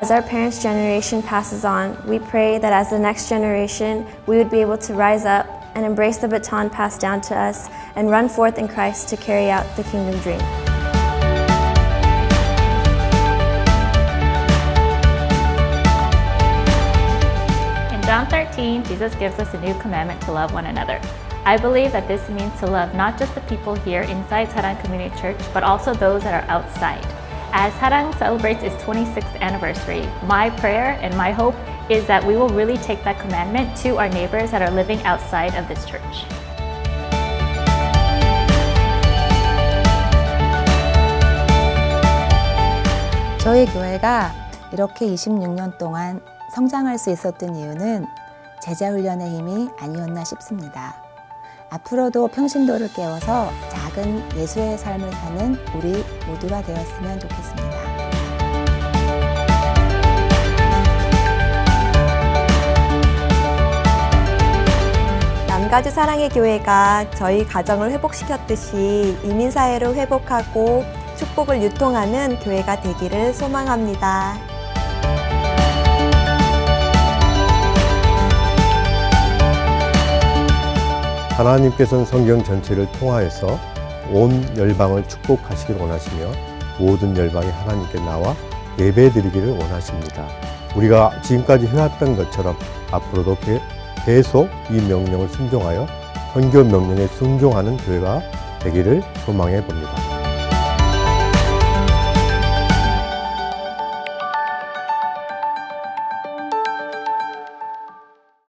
As our parents' generation passes on, we pray that as the next generation, we would be able to rise up and embrace the baton passed down to us and run forth in Christ to carry out the kingdom dream. In John 13, Jesus gives us a new commandment to love one another. I believe that this means to love not just the people here inside Sarang Community Church, but also those that are outside. As Sarang celebrates its 26th anniversary, my prayer and my hope is that we will really take that commandment to our neighbors that are living outside of this church. Our 저희 교회가 이렇게 26년 동안 성장할 수 있었던 이유는 제자 훈련의 힘이 아니었나 싶습니다. 앞으로도 평신도를 깨워서 작은 예수의 삶을 사는 우리 모두가 되었으면 좋겠습니다. 남가주 사랑의 교회가 저희 가정을 회복시켰듯이 이민사회를 회복하고 축복을 유통하는 교회가 되기를 소망합니다. 하나님께서는 성경 전체를 통하여서 온 열방을 축복하시길 원하시며 모든 열방이 하나님께 나와 예배드리기를 원하십니다. 우리가 지금까지 해왔던 것처럼 앞으로도 계속 이 명령을 순종하여 선교 명령에 순종하는 교회가 되기를 소망해 봅니다.